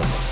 moment.